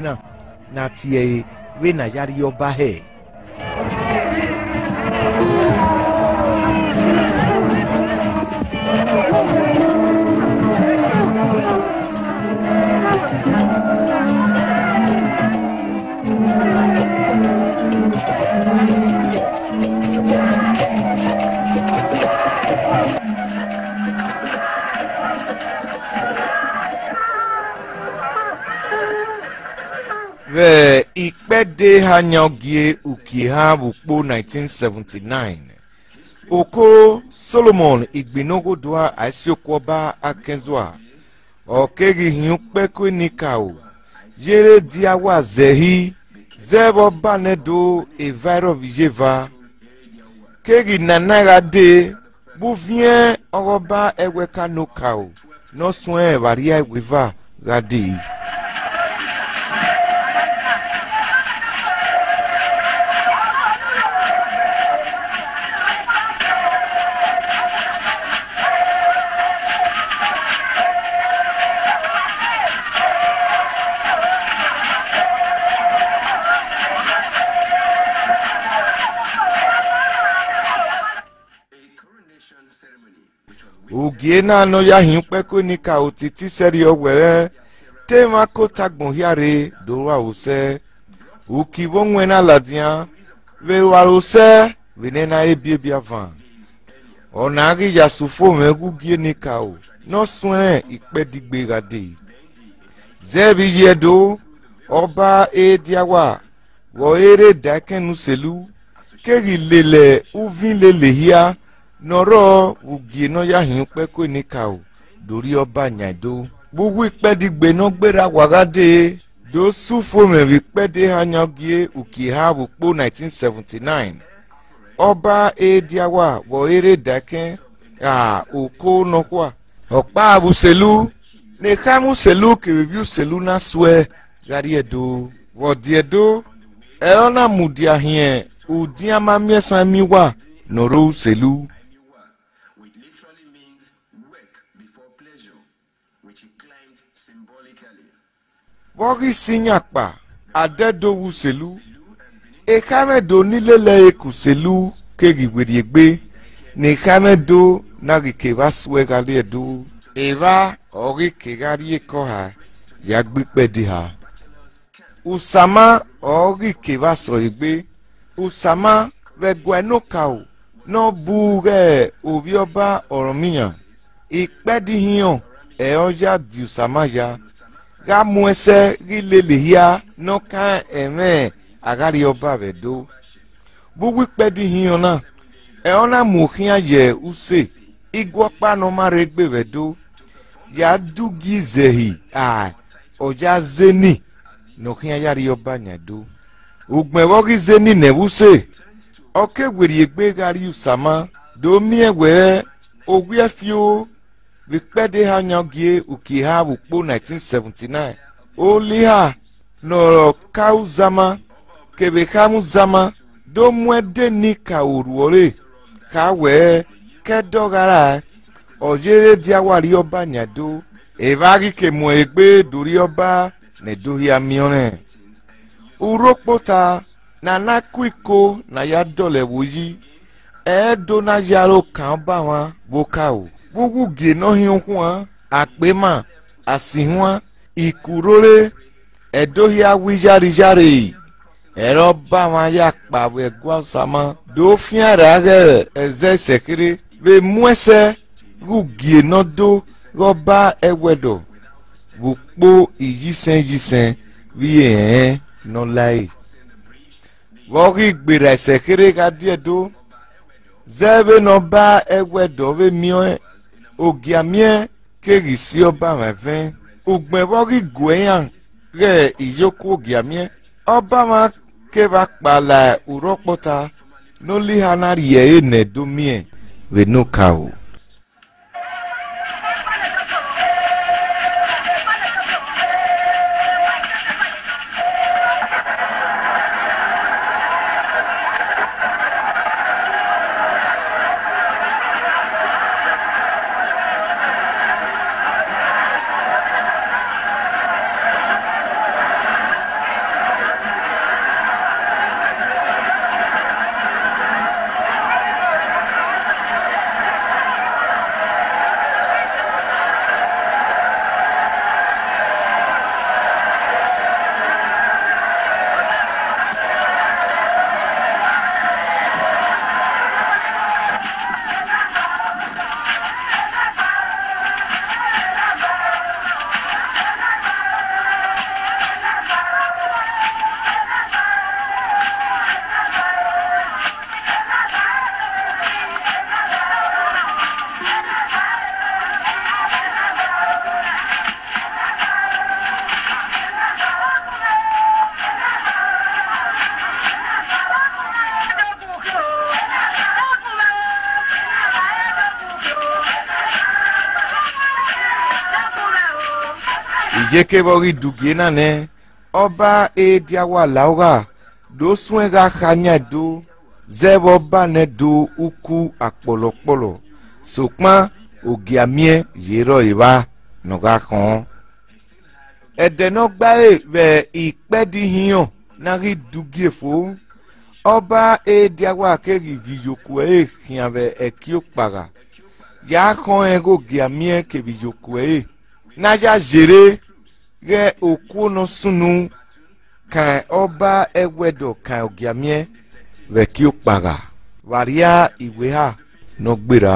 na na teɛ ye wei na yareɛ ɔba Ve ikpede ha nyaogie uki ha wukpo 1979. Oko Solomon igbinogo dua asiokwu ọba akezua. Okegi hiu kpekwe nikao. Yere diawa zehi. Zebo banedo evairo vijeva. Kegi nanaga de. Buvien ọrọba eweka nokao. Nọsùn ẹ̀ wàríà ìwéva gadi. ogie na-anụ ya hi mkpeko ni ka otiti seri were temakotagbohiari dowa ose ukibo nwena aladia wewara ose wenena ebiebiava ọ na-agị ya sufom egwu gie ni ka o nọsue ikpedigbegadi zebiyiedo ọba ediawa wọ ere dakenu selu kegilele uvilelehia nọrọ ugino ya hin kpeko nika o dori ọba nyado gbogbo ikpedigbe no gbera wagade do sufome ikpede ha nyagie uki ha bụ kpo 1979 ọba ediawa wọ ere dake a oko nọkwa ọkpa abuselu ne hamu selu uselu na sue gari edo wọdiedo ẹrọ na mudiahie ụdị amamiesan miwa nọrọ uselu Warisinyakpa Adedowu Selu Ekhamedo nilele eku Selu kerigberiegbe Nekhamedo narikeva sueraliedu Eva orikerariekọha yagbikpedi ha Usama orikeva sọegbe Usama vegwenokao n'ọbụ rẹ òbí ọba ọ̀rọ̀ mìíràn ìpẹ́dìhìyàn ẹ̀ ọjà di Usama ya. ga ese gilele ya no ka eme agari oba bedo gbogbo wipe di hiyan na e mu ye use igwo pa no do. bedo ya dugi a oja zeni ya oba nya do ugbe gi use oke gwere egbe gari usama domie mi egwe ogwe o. likpɛde ha nyagie uki ha wukpo 1979 oli ha nɔrɔ kawu zama kebe hamu zama do mue de ni ka oruore ha wɛɛ kɛdɔ gara ɔyere diawari ɔba nyado ebagi kemu egbe dori ɔba ne dohia miɔnɛ urokpota nana kuiko na ya dɔlɛ woyi ɛɛdo na yaro kan ba wa wo ka wuwuge nohinkwa akpema asinwa ikurore edohia wijarijari ẹ̀rọ bá wọn yà pàwọ̀ ẹ̀gbọ́n sàmọ́ dòfin ara rẹ̀ ẹ̀zẹ̀ ìṣẹ̀kiri lè mú ẹsẹ̀ rúgìẹ̀ náà dó rọ́bà ẹ̀wẹ̀dọ̀ wòpó ìyísẹ́yísẹ́ rí ẹ̀hẹ́n náà láì. wọ́n rí gbèrà ìṣẹ̀kiri ká díẹ̀ dó zẹ́ẹ̀bẹ̀ náà bá ẹ̀wẹ̀dọ̀ rẹ̀ mìíràn ogiamie kerisi bameve ugbeworigue re iyokwu ogiamie ọbama kebakpala urokpota n'oli ha narie enedomie renukao ijekebori dugiena ne oba ediawa laura do suega hanya do zebo bane do uku akpolokpolo sokpa ogiamie yero iba noga kan edenogbae be ikpedihiyan nari dugiefo ọba ediawa keri viyoku e hiabe ekiokpara ya kan ego giamie kebi yoku e naja zere ɣe okuo no sunu kan ɔba ɛwɛdɔ kan ogiamiɛ vɛkio kpaɣa varia iwe ha nɔgbera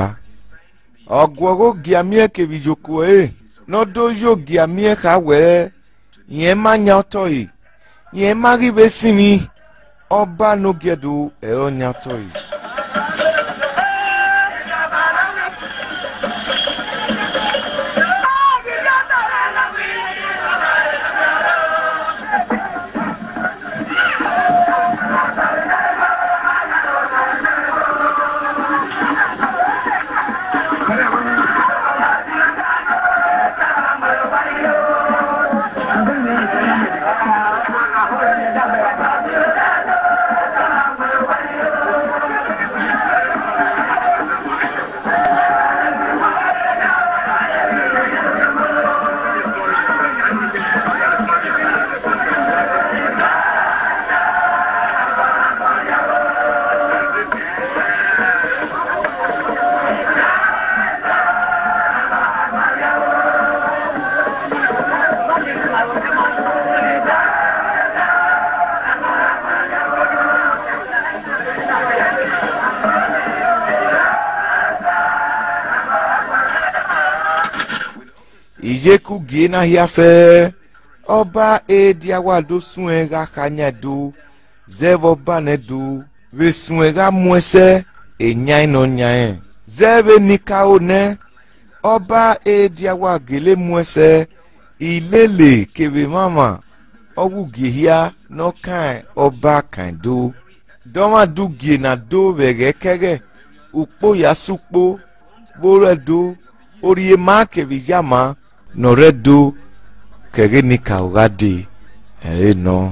ɔgɔgo giamiɛ kevidzoko ye nɔdo yo giamiɛ ha wɛrɛ yɛn ma nyatɔ ye yɛn ma ɣi be sini ɔba nogiedo ɛyɔ nyatɔ ye. iyeku gi na hiafe ọba ediawa do sun ẹga kanya do zẹbọ bane do be sun ẹga muẹsẹ enyan nọ e. z'ebe nika nẹ ọba ediawa gele muẹsẹ ilele kebe mama ọgwụ gihia n'ọkan ọba kan do dọmadu gie na do bẹgẹ kẹgẹ ukpo yasukpo bọrẹ do orie ma kebe yama. noredu dû que Nika Ugadi, et eh, non.